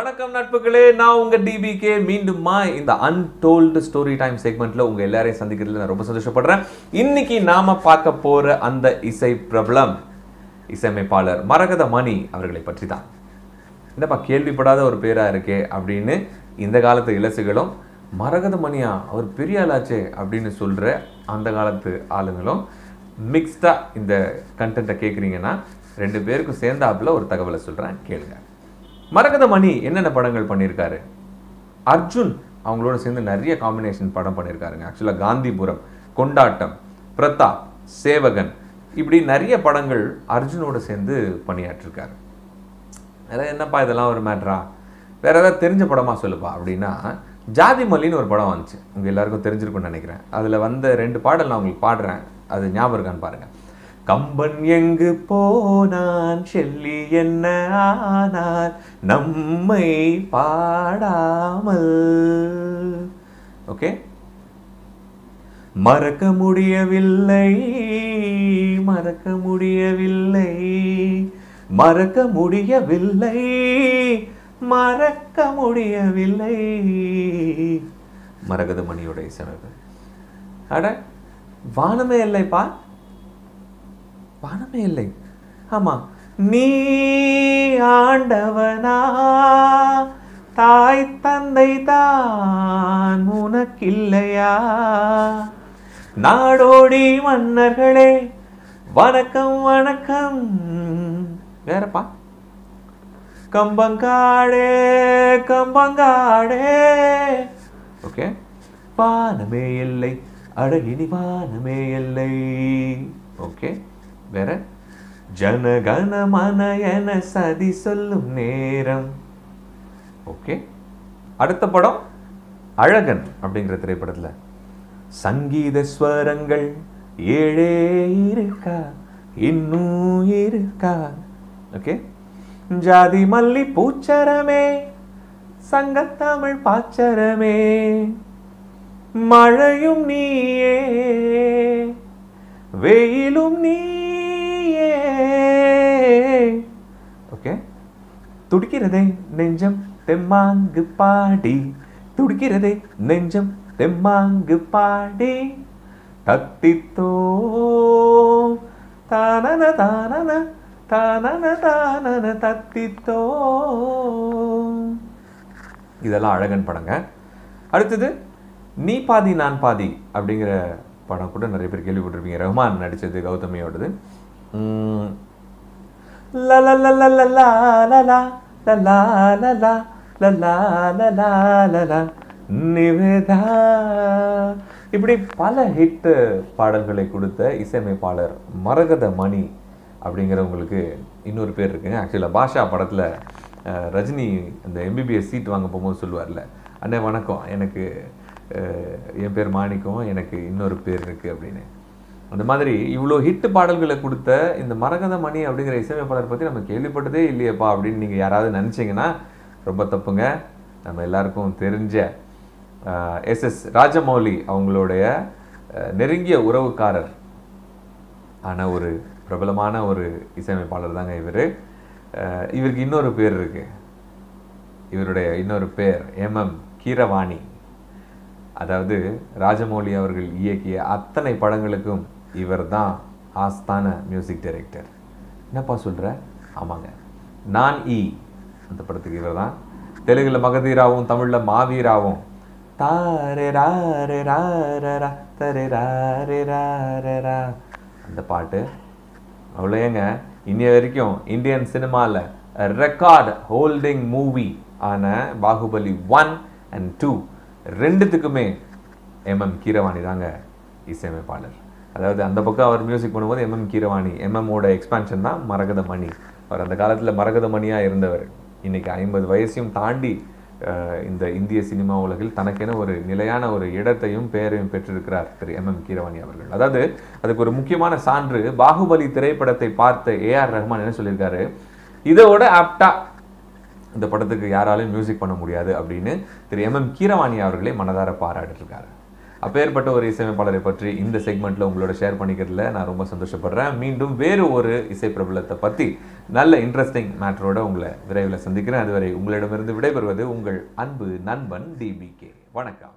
வணக்கம் நட்புகளே நான் உங்கள் டிபிகே மீண்டுமா இந்த அன்டோல்டு ஸ்டோரி டைம் செக்மெண்ட்டில் உங்கள் எல்லாரையும் சந்திக்கிறதுல நான் ரொம்ப சந்தோஷப்படுறேன். இன்னைக்கு நாம பார்க்க போற அந்த இசை பிரபலம் இசையமைப்பாளர் மரகத மணி அவர்களை பற்றி தான் என்னப்பா கேள்விப்படாத ஒரு பேராக இருக்கே அப்படின்னு இந்த காலத்து இலசுகளும் மரகத மணியா அவர் பெரிய ஆளாச்சே அப்படின்னு சொல்கிற அந்த காலத்து ஆளுங்களும் மிக்ஸ்டாக இந்த கண்டென்ட்டை கேட்குறீங்கன்னா ரெண்டு பேருக்கும் சேர்ந்தாப்புல ஒரு தகவலை சொல்கிறேன் கேளுங்க. மரகத மணி என்னென்ன படங்கள் பண்ணியிருக்காரு? அர்ஜுன் அவங்களோட சேர்ந்து நிறைய காம்பினேஷன் படம் பண்ணியிருக்காருங்க. ஆக்சுவலாக காந்திபுரம் கொண்டாட்டம் பிரதாப் சேவகன் இப்படி நிறைய படங்கள் அர்ஜுனோட சேர்ந்து பணியாற்றிருக்காரு. வேற என்னப்பா இதெல்லாம் ஒரு மேட்ரா வேற ஏதாவது தெரிஞ்ச படமா சொல்லுப்பா? அப்படின்னா ஜாதி மல்லின்னு ஒரு படம் வந்துச்சு. உங்கள் எல்லாருக்கும் தெரிஞ்சிருக்கும்னு நினைக்கிறேன். அதில் வந்த ரெண்டு பாடல் நான் உங்களுக்கு பாடுறேன். அது ஞாபகம் இருக்கான்னு பாருங்கள் கம்பன் எங்கு போனான்? செல்லி என்ன ஆனான்? நம்மை பாடாமல். ஓகே? மறக்க முடியவில்லை மறக்க முடியவில்லை மறக்க முடியவில்லை மறக்க முடியவில்லை. மரகத மணியோட இசையமைப்பு அட வானமே இல்லைப்பா. வானமே இல்லை. ஆமா நீ ஆண்டவனா தாய் தந்தை தான் உனக்கில்லையா? நாடோடி மன்னர்களே வணக்கம் வணக்கம். வேறப்பா. கம்பங்காடே கம்பங்காடே ஓகே. வானமே இல்லை அழகினி வானமே இல்லை. ஓகே. வேற? ஜனகன மன என சதி சொல்லும் நேரம். ஓகே. அடுத்த படம் அழகன் அப்படிங்கிற திரைப்படத்துல. சங்கீத ஸ்வரங்கள் ஏழே இருக்கா இன்னும் இருக்கா? ஓகே. ஜாதி மல்லி பூச்சரமே சங்கத்தமிழ் பாச்சரமே. மழையும் நீயே வெயிலும் நீ ஓகே? துடிக்கிறதே நெஞ்சம் தெம்மாங்கு பாடி. துடிக்கிறதே நெஞ்சம் தெம்மாங்கு பாடி. தத்தித்தோ தானன தானன தானன தானன தத்தித்தோ இதெல்லாம் அழகன் படங்க. அடுத்தது நீ பாதி நான் பாதி அப்படிங்கிற படம் கூட நிறைய பேர் கேள்விப்பட்டிருப்பீங்க. ரஹ்மான் நடித்தது கௌதமியோடது. உம், லா லா லா லா லா லா லா லா லா நிவேதா இப்படி பல ஹிட் பாடல்களை கொடுத்த இசையமைப்பாளர் மரகத மணி அப்படிங்கிறவங்களுக்கு இன்னொரு பேர் இருக்குங்க ஆக்சுவலாக பாஷா படத்தில் ரஜினி அந்த எம்பிபிஎஸ் சீட் வாங்க போகும்போது சொல்லுவார்ல அண்ணே வணக்கம் எனக்கு என் பேர் மாணிக்கம் எனக்கு இன்னொரு பேர் இருக்குது அப்படின்னு அந்த மாதிரி இவ்வளோ ஹிட் பாடல்களை கொடுத்த இந்த மரகத மணி அப்படிங்கிற இசையமைப்பாளர் பற்றி நம்ம கேள்விப்பட்டதே இல்லையேப்பா அப்படின்னு நீங்கள் யாராவது நினச்சிங்கன்னா ரொம்ப தப்புங்க. நம்ம எல்லாருக்கும் தெரிஞ்ச எஸ் எஸ் ராஜமௌலி அவங்களுடைய நெருங்கிய உறவுக்காரர் ஆன ஒரு பிரபலமான ஒரு இசையமைப்பாளர் தாங்க இவர். இவருக்கு இன்னொரு பேர் இருக்கு. இவருடைய இன்னொரு பேர் எம்எம் கீரவாணி. அதாவது ராஜமௌலி அவர்கள் இயக்கிய அத்தனை படங்களுக்கும் இவர் தான் ஆஸ்தான மியூசிக் டைரக்டர் என்னப்பா சொல்கிற ஆமாங்க. நான் இ அந்த படத்துக்கு இவர் தான் தெலுங்கில் மகதீராவும் தமிழில் மாவீராவும். தாரே ராரே ராரரா தரே ராரே ராரரா அந்த பாட்டு அவ்வளோ ஏங்க இன்னைய வரைக்கும் இந்தியன் சினிமாவில் ரெக்கார்ட் ஹோல்டிங் மூவி ஆன பாகுபலி ஒன் அண்ட் டூ ரெண்டுத்துக்குமே எம்எம் கீரவாணி தாங்க இசையமைப்பாளர். அதாவது அந்த பக்கம் அவர் மியூசிக் பண்ணும்போது எம்எம் கீரவாணி எம்எம்மோட எக்ஸ்பான்ஷன் தான் மரகத மணி அவர் அந்த காலத்தில் மரகத மணியாக இருந்தவர். இன்றைக்கி ஐம்பது வயசையும் தாண்டி இந்த இந்திய சினிமா உலகில் தனக்கென ஒரு நிலையான ஒரு இடத்தையும் பெயரையும் பெற்றிருக்கிறார் திரு எம் எம் கீரவாணி அவர்கள். அதாவது அதுக்கு ஒரு முக்கியமான சான்று பாகுபலி திரைப்படத்தை பார்த்த ஏஆர் ரஹ்மான் என்ன சொல்லியிருக்காரு? இதோட ஆப்டா இந்த படத்துக்கு யாராலையும் மியூசிக் பண்ண முடியாது அப்படின்னு திரு எம் எம் கீரவாணி அவர்களே மனதார பாராட்டிருக்காரு. அப்பேற்பட்ட ஒரு இசையமைப்பாளரை பற்றி இந்த செக்மெண்ட்டில் உங்களோட ஷேர் பண்ணிக்கிறதுல நான் ரொம்ப சந்தோஷப்படுறேன். மீண்டும் வேறு ஒரு இசை பிரபலத்தை பற்றி நல்ல இன்ட்ரெஸ்டிங் மேட்டரோட உங்களை விரைவில் சந்திக்கிறேன். அதுவரை உங்களிடமிருந்து விடைபெறுவது உங்கள் அன்பு நண்பன் டிபிகே வணக்கம்.